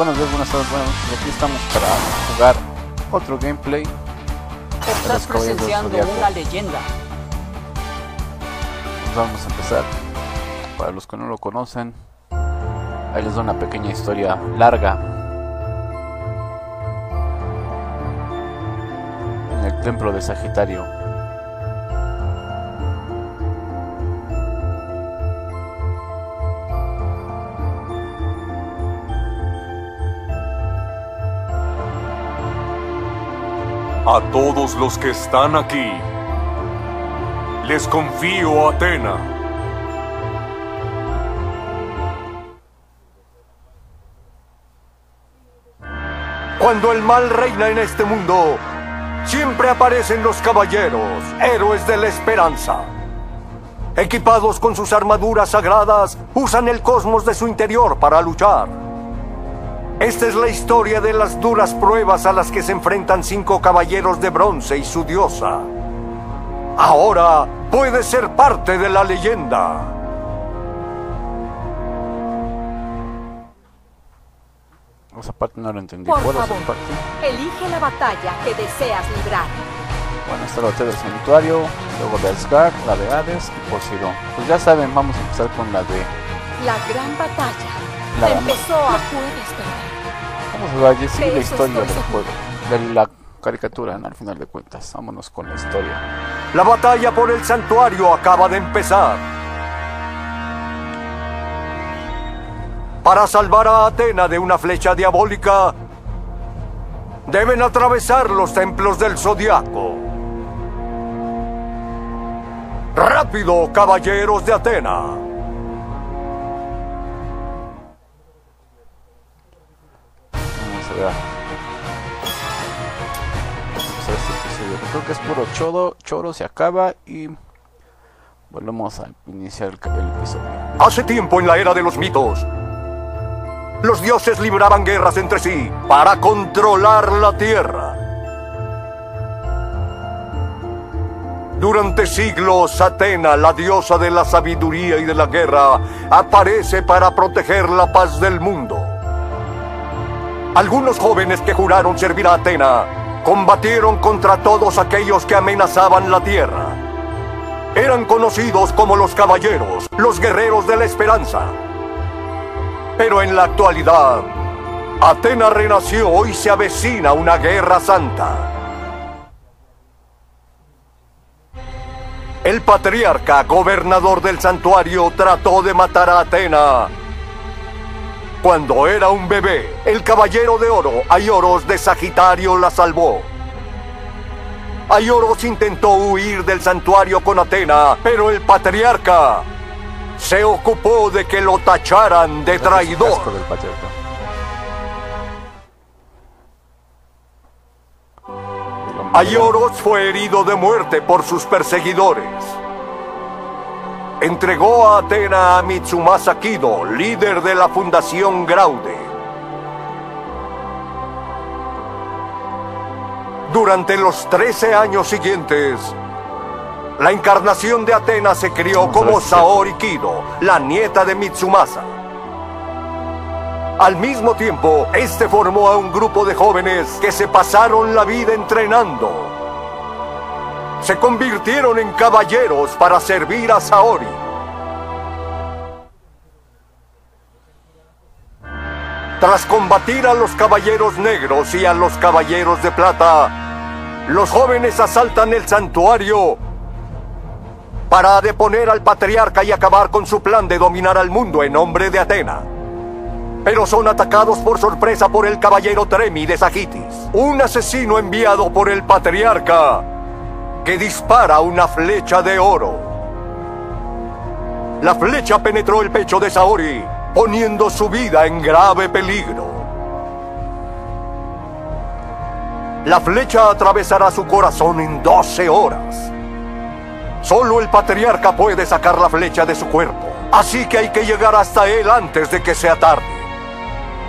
buenos días, buenas tardes, bueno, aquí estamos para jugar otro gameplay. Estás presenciando una leyenda. Vamos a empezar. Para los que no lo conocen, ahí les doy una pequeña historia larga. En el templo de Sagitario. A todos los que están aquí, les confío Atena. Cuando el mal reina en este mundo, siempre aparecen los caballeros, héroes de la esperanza. Equipados con sus armaduras sagradas, usan el cosmos de su interior para luchar. Esta es la historia de las duras pruebas a las que se enfrentan cinco caballeros de bronce y su diosa. Ahora puede ser parte de la leyenda. Esa parte no lo entendí. Por favor, elige la batalla que deseas librar. Bueno, esta es la del santuario, luego de Asgard, la de Hades y Poseidón. Pues ya saben, vamos a empezar con la de... La gran batalla. La empezó a Vamos a seguir la historia del juego, de la caricatura, al final de cuentas. Vámonos con la historia. La batalla por el santuario acaba de empezar. Para salvar a Atena de una flecha diabólica, deben atravesar los templos del zodiaco. ¡Rápido, caballeros de Atena! Creo que es puro choro, choro se acaba y volvemos a iniciar el, episodio. Hace tiempo en la era de los mitos, los dioses libraban guerras entre sí para controlar la tierra. Durante siglos, Atena, la diosa de la sabiduría y de la guerra, aparece para proteger la paz del mundo. Algunos jóvenes que juraron servir a Atena combatieron contra todos aquellos que amenazaban la tierra. Eran conocidos como los caballeros, los guerreros de la esperanza. Pero en la actualidad, Atena renació y se avecina una guerra santa. El patriarca, gobernador del santuario, trató de matar a Atena cuando era un bebé, el caballero de oro, Aioros de Sagitario, la salvó. Aioros intentó huir del santuario con Atena, pero el patriarca se ocupó de que lo tacharan de traidor. Aioros fue herido de muerte por sus perseguidores entregó a Atena a Mitsumasa Kido, líder de la Fundación Graude. Durante los 13 años siguientes, la encarnación de Atena se crió como Saori Kido, la nieta de Mitsumasa. Al mismo tiempo, este formó a un grupo de jóvenes que se pasaron la vida entrenando se convirtieron en caballeros para servir a Saori. Tras combatir a los caballeros negros y a los caballeros de plata, los jóvenes asaltan el santuario para deponer al patriarca y acabar con su plan de dominar al mundo en nombre de Atena. Pero son atacados por sorpresa por el caballero Tremi de Sagitis, un asesino enviado por el patriarca que dispara una flecha de oro. La flecha penetró el pecho de Saori, poniendo su vida en grave peligro. La flecha atravesará su corazón en 12 horas. Solo el patriarca puede sacar la flecha de su cuerpo, así que hay que llegar hasta él antes de que sea tarde.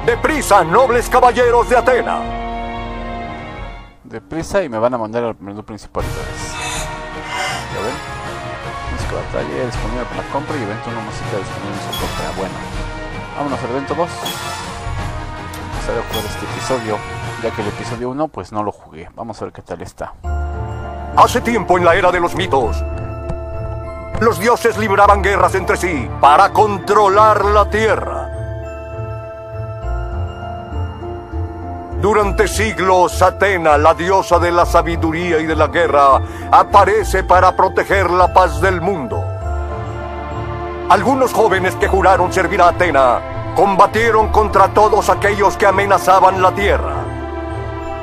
Deprisa, nobles caballeros de Atena deprisa y me van a mandar al menú principal. Batalla disponible para compra y evento no música disponible en su compra. Bueno, vámonos al evento 2. Empezar a jugar este episodio, ya que el episodio 1 pues no lo jugué. Vamos a ver qué tal está. Hace tiempo en la era de los mitos, los dioses libraban guerras entre sí para controlar la tierra. Durante siglos, Atena, la diosa de la sabiduría y de la guerra, aparece para proteger la paz del mundo. Algunos jóvenes que juraron servir a Atena combatieron contra todos aquellos que amenazaban la tierra.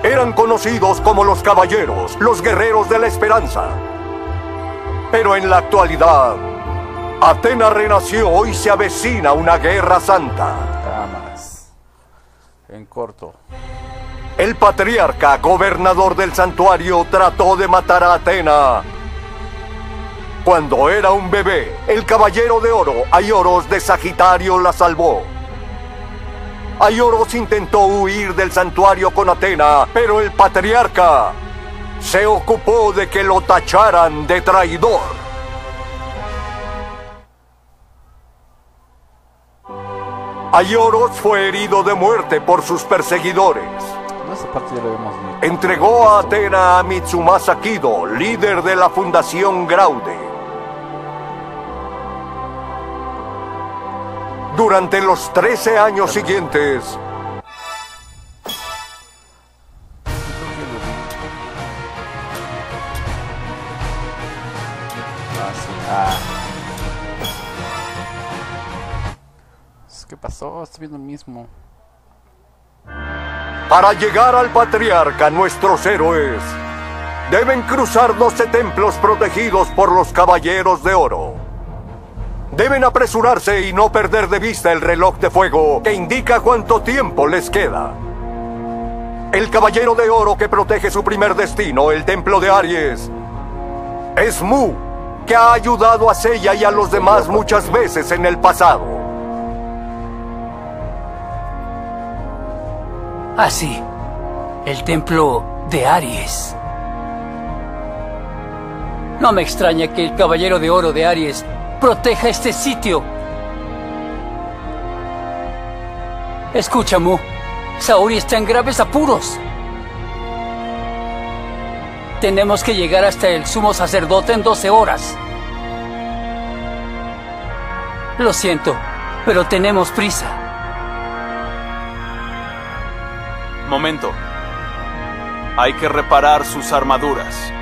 Eran conocidos como los caballeros, los guerreros de la esperanza. Pero en la actualidad, Atena renació y se avecina una guerra santa. En corto. El patriarca, gobernador del santuario, trató de matar a Atena. Cuando era un bebé, el caballero de oro, Aioros de Sagitario, la salvó. Aioros intentó huir del santuario con Atena, pero el patriarca se ocupó de que lo tacharan de traidor. Aioros fue herido de muerte por sus perseguidores. Entregó a Atena a Mitsumasa Kido, líder de la Fundación Graude. Durante los 13 años siguientes. ¿Qué pasó? Estoy viendo el mismo. Para llegar al patriarca, nuestros héroes deben cruzar 12 templos protegidos por los caballeros de oro. Deben apresurarse y no perder de vista el reloj de fuego que indica cuánto tiempo les queda. El caballero de oro que protege su primer destino, el templo de Aries, es Mu, que ha ayudado a Seiya y a los demás muchas veces en el pasado. Así, el templo de Aries. No me extraña que el caballero de oro de Aries proteja este sitio. Escucha, Mu. Saori está en graves apuros. Tenemos que llegar hasta el sumo sacerdote en 12 horas. Lo siento, pero tenemos prisa. Momento. Hay que reparar sus armaduras.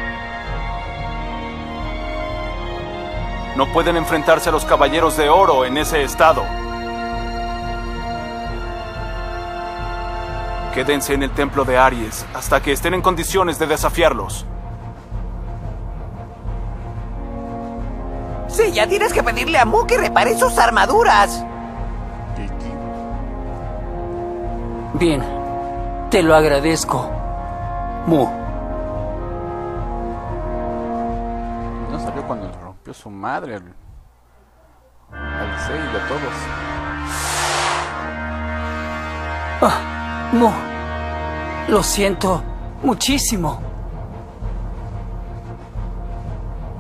No pueden enfrentarse a los caballeros de oro en ese estado. Quédense en el templo de Aries hasta que estén en condiciones de desafiarlos. Sí, ya tienes que pedirle a Mu que repare sus armaduras. Bien, te lo agradezco. Mu. No salió cuando le rompió su madre al, al Sei y a todos. Ah, Mu. Lo siento muchísimo.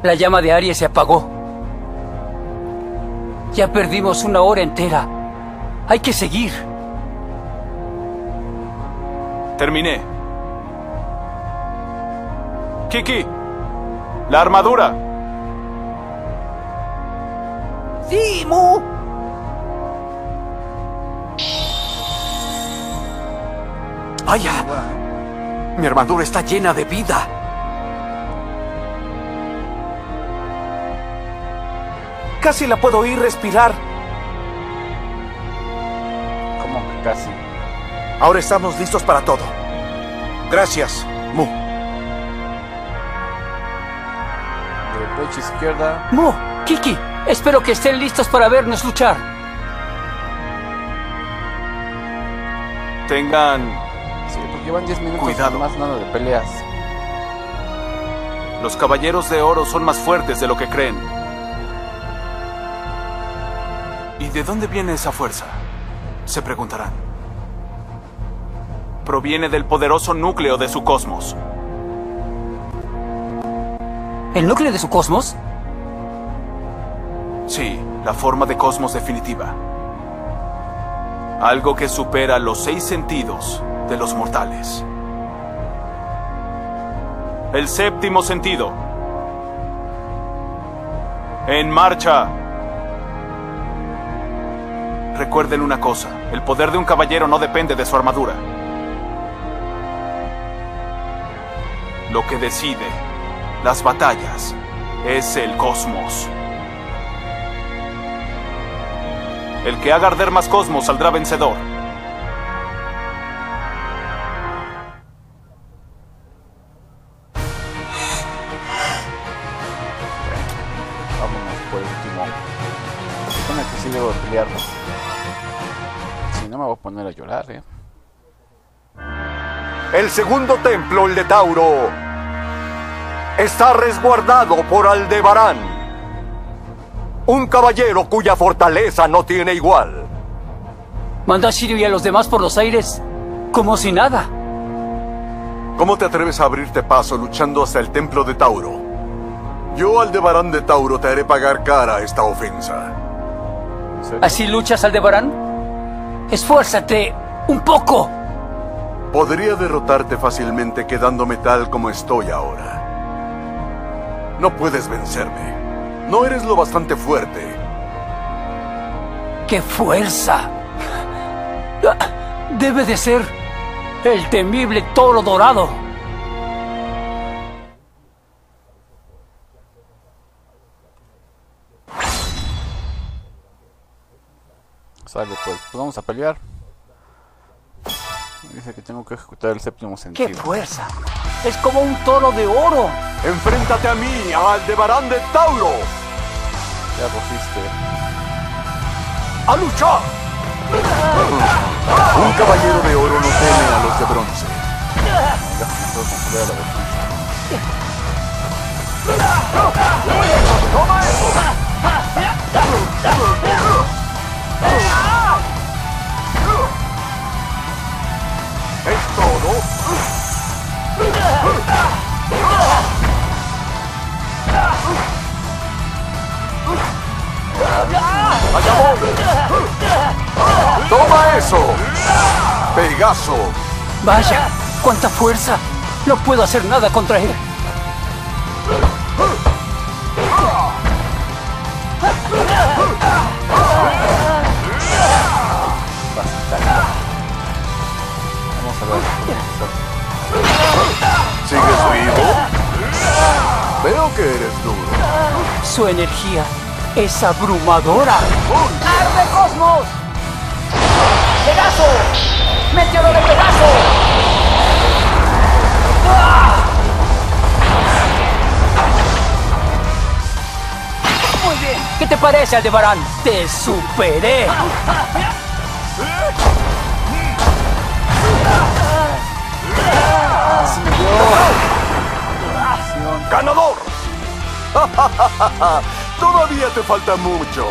La llama de Aries se apagó. Ya perdimos una hora entera. Hay que seguir. Terminé. Kiki, la armadura. Sí, Mu. ¡Vaya! Mi armadura está llena de vida. Casi la puedo oír respirar. Como que casi. Ahora estamos listos para todo. Gracias, Mu. De derecha a izquierda. Mu, Kiki, espero que estén listos para vernos luchar. Tengan Sí, porque llevan 10 minutos Cuidado. más nada de peleas. Los caballeros de oro son más fuertes de lo que creen. ¿Y de dónde viene esa fuerza? Se preguntarán. Proviene del poderoso núcleo de su cosmos. ¿El núcleo de su cosmos? Sí, la forma de cosmos definitiva. Algo que supera los seis sentidos de los mortales. El séptimo sentido. En marcha. Recuerden una cosa, el poder de un caballero no depende de su armadura. Lo que decide las batallas es el cosmos. El que haga arder más cosmos saldrá vencedor. Vámonos por último. Se supone que sí debo pelear. Si no me voy a poner a llorar, eh. El segundo templo, el de Tauro, está resguardado por Aldebarán, un caballero cuya fortaleza no tiene igual. Manda a Shiryu y a los demás por los aires como si nada. ¿Cómo te atreves a abrirte paso luchando hasta el templo de Tauro? Yo, Aldebarán de Tauro, te haré pagar cara a esta ofensa. ¿Así luchas, Aldebarán? Esfuérzate un poco. Podría derrotarte fácilmente quedándome tal como estoy ahora. No puedes vencerme. No eres lo bastante fuerte. ¡Qué fuerza! Debe de ser el temible toro dorado. Sale, pues, pues vamos a pelear. Dice que tengo que ejecutar el séptimo sentido. ¡Qué fuerza! Es como un toro de oro. Enfréntate a mí, a Aldebarán de Tauro, Ya cogiste. a luchar. Un caballero de oro no teme a los de bronce. Ya me puedo controlar a la Toma eso. Pegaso. Vaya, cuánta fuerza. No puedo hacer nada contra él. Vamos a ver. ¿Sigues vivo? Veo que eres duro. Su energía es abrumadora. ¡Arde Cosmos! ¡Pegaso! ¡Meteoro de Pegaso! Muy bien. ¿Qué te parece, Aldebarán? Te superé. ¡Ganador! Todavía te falta mucho.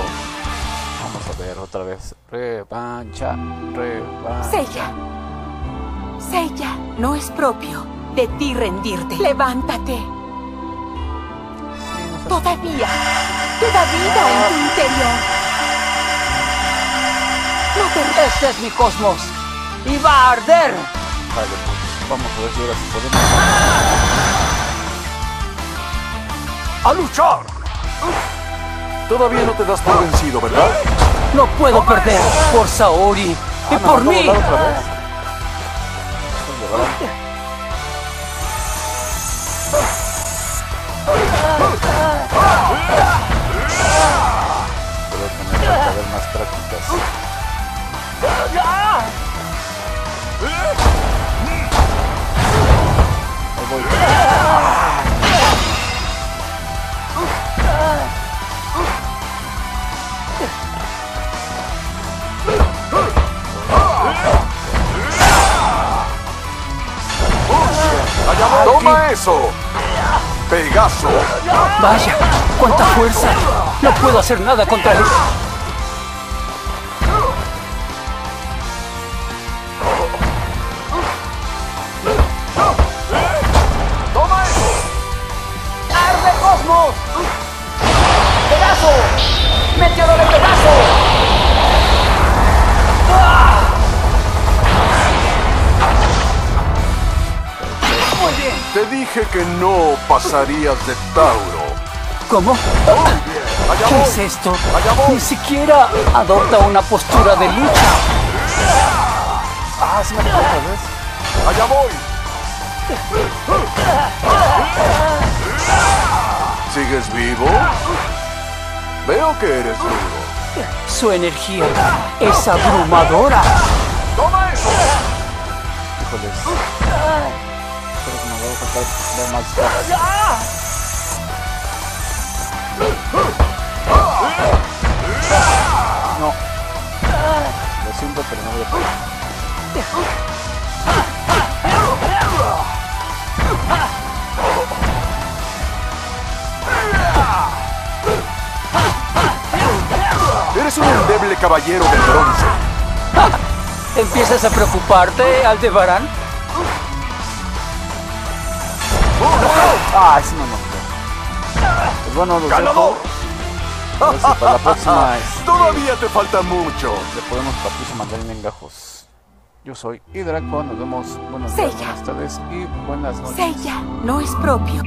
Vamos a ver otra vez. Revancha, revancha. Sella. Sella, no es propio de ti rendirte. Levántate. Todavía queda vida en tu interior. No te Este es mi cosmos. Y va a arder. Vale, pues vamos a ver si ahora sí podemos. ¡A luchar! Todavía no te das por vencido, ¿verdad? No puedo perder por Saori y Ah, por mí. Eso! ¡Pegaso! Vaya, cuánta fuerza. No puedo hacer nada contra él. ¡Toma eso! ¡Arde Cosmos! ¡Pegaso! ¡Meteoro dije que no pasarías de Tauro. ¿Cómo? ¿Qué es esto? Ni siquiera adopta una postura de lucha. Ah, sí ¿ves? Allá voy. ¿Sigues vivo? Veo que eres vivo. Su energía es abrumadora. ¡Toma eso! Híjoles. Más. No. Lo siento, pero no voy a poder. Eres un endeble caballero de bronce. ¿Empiezas a preocuparte, Aldebarán? Ah, ese no me acuerdo. Pues bueno, los ¡Ganador! dejo. A ver si para la próxima este, Todavía te falta mucho. le podemos partir su mandarín en gajos. Yo soy Hidraco, nos vemos. Buenos días, buenas tardes y buenas noches. Seiya no es propio.